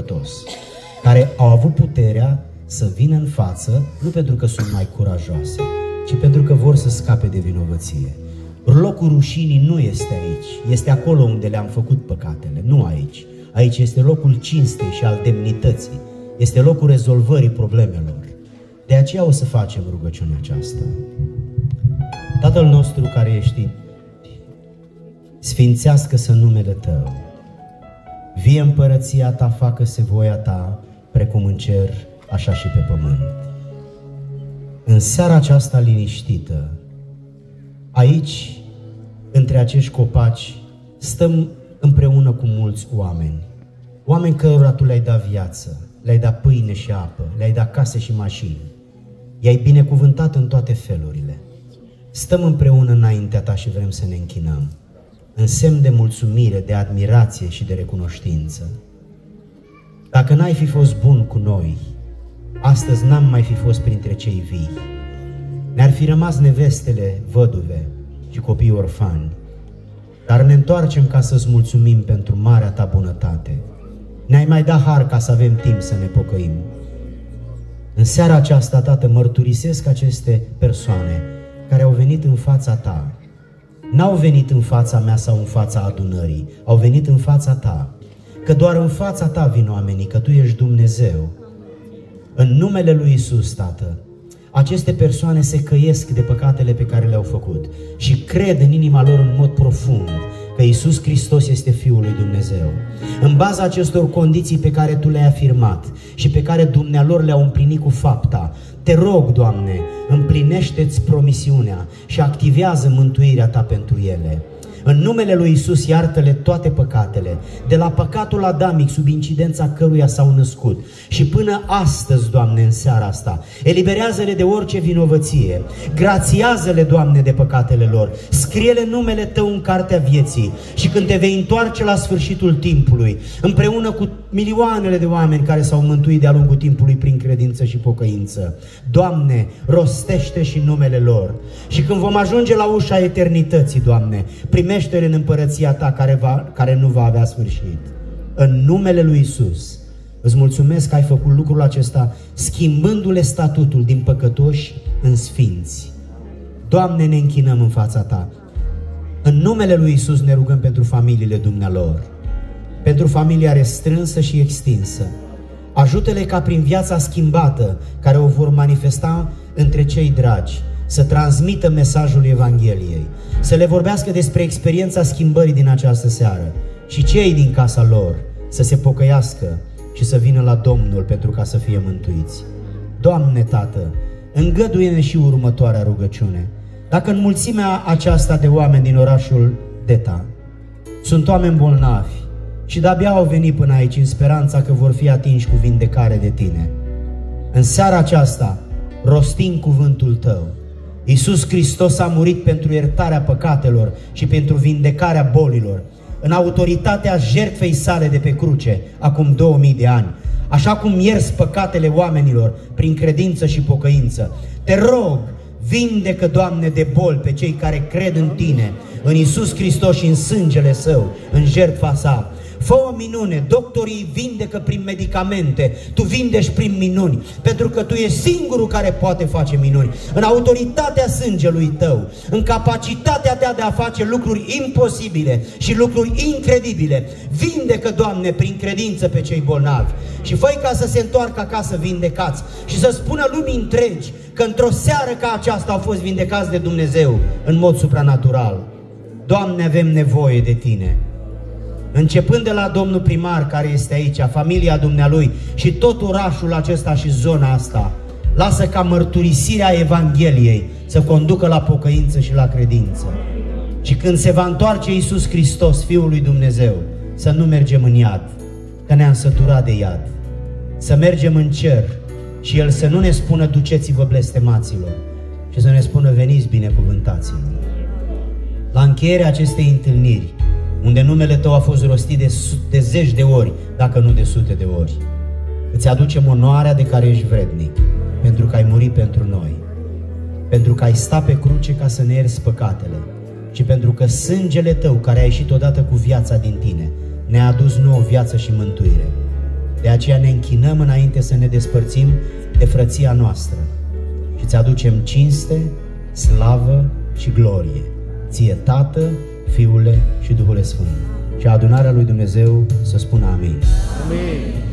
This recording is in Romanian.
păcătos, care au avut puterea să vină în față, nu pentru că sunt mai curajoase, ci pentru că vor să scape de vinovăție. Locul rușinii nu este aici, este acolo unde le-am făcut păcatele, nu aici. Aici este locul cinstei și al demnității, este locul rezolvării problemelor. De aceea o să facem rugăciunea aceasta. Tatăl nostru care ești, sfințească-să numele Tău, vie împărăția Ta, facă-se voia Ta, precum în cer, așa și pe pământ. În seara aceasta liniștită, aici, între acești copaci, stăm împreună cu mulți oameni. Oameni cărora Tu le-ai dat viață, le-ai dat pâine și apă, le-ai dat case și mașini. I-ai binecuvântat în toate felurile. Stăm împreună înaintea Ta și vrem să ne închinăm, în semn de mulțumire, de admirație și de recunoștință. Dacă n-ai fi fost bun cu noi, astăzi n-am mai fi fost printre cei vii. Ne-ar fi rămas nevestele văduve și copii orfani, dar ne întoarcem ca să-ți mulțumim pentru marea ta bunătate. Ne-ai mai dat har ca să avem timp să ne pocăim. În seara aceasta, Tată, mărturisesc aceste persoane care au venit în fața Ta. N-au venit în fața mea sau în fața adunării, au venit în fața Ta. Că doar în fața Ta vin oamenii, că Tu ești Dumnezeu. În numele Lui Isus, Tată, aceste persoane se căiesc de păcatele pe care le-au făcut și cred în inima lor în mod profund că Isus Hristos este Fiul lui Dumnezeu. În baza acestor condiții pe care Tu le-ai afirmat și pe care dumnealor le-au împlinit cu fapta, te rog, Doamne, împlinește-ți promisiunea și activează mântuirea Ta pentru ele. În numele lui Isus iartă-le toate păcatele, de la păcatul adamic sub incidența căruia s-au născut și până astăzi, Doamne, în seara asta. Eliberează-le de orice vinovăție, grațiază-le, Doamne, de păcatele lor, scrie-le numele Tău în cartea vieții și când te vei întoarce la sfârșitul timpului, împreună cu milioanele de oameni care s-au mântuit de-a lungul timpului prin credință și pocăință, Doamne, rostește și numele lor. Și când vom ajunge la ușa eternității, Doamne, prime primește-le în împărăția ta care, va, care nu va avea sfârșit. În numele lui Isus, îți mulțumesc că ai făcut lucrul acesta schimbându-le statutul din păcătoși în sfinți. Doamne, ne închinăm în fața ta. În numele lui Isus ne rugăm pentru familiile dumnealor, pentru familia restrânsă și extinsă. Ajută-le ca prin viața schimbată care o vor manifesta între cei dragi, să transmită mesajul Evangheliei, să le vorbească despre experiența schimbării din această seară și cei din casa lor să se pocăiască și să vină la Domnul pentru ca să fie mântuiți. Doamne, Tată, îngăduie-ne și următoarea rugăciune. Dacă în mulțimea aceasta de oameni din orașul Deta sunt oameni bolnavi și de-abia au venit până aici în speranța că vor fi atinși cu vindecare de Tine, în seara aceasta rostim cuvântul Tău Iisus Hristos a murit pentru iertarea păcatelor și pentru vindecarea bolilor, în autoritatea jertfei sale de pe cruce, acum 2000 de ani, așa cum ierți păcatele oamenilor prin credință și pocăință. Te rog, vindecă, Doamne, de bol pe cei care cred în Tine, în Iisus Hristos și în sângele Său, în jertfa Sa. Fă o minune, doctorii vindecă prin medicamente, tu vindești prin minuni, pentru că tu ești singurul care poate face minuni. În autoritatea sângelui tău, în capacitatea ta de a face lucruri imposibile și lucruri incredibile, vindecă, Doamne, prin credință pe cei bolnavi. Și făi ca să se întoarcă acasă vindecați și să spună lumii întregi că într-o seară ca aceasta au fost vindecați de Dumnezeu în mod supranatural. Doamne, avem nevoie de Tine. Începând de la domnul primar care este aici, familia dumnealui și tot orașul acesta și zona asta, lasă ca mărturisirea Evangheliei să conducă la pocăință și la credință. Și când se va întoarce Iisus Hristos, Fiul lui Dumnezeu, să nu mergem în iad, că ne-am săturat de iad, să mergem în cer și El să nu ne spună duceți-vă blestemaților, și să ne spună veniți binecuvântaților. La încheierea acestei întâlniri, unde numele Tău a fost rostit de, de zeci de ori, dacă nu de sute de ori. Îți aducem onoarea de care ești vrednic, pentru că ai murit pentru noi, pentru că ai stat pe cruce ca să ne ierzi păcatele și pentru că sângele Tău, care a ieșit odată cu viața din Tine, ne-a adus nouă viață și mântuire. De aceea ne închinăm înainte să ne despărțim de frăția noastră și îți aducem cinste, slavă și glorie. Ție, Tată, Fiule și Duhul Sfânt. Și adunarea lui Dumnezeu să spună amin. Amin.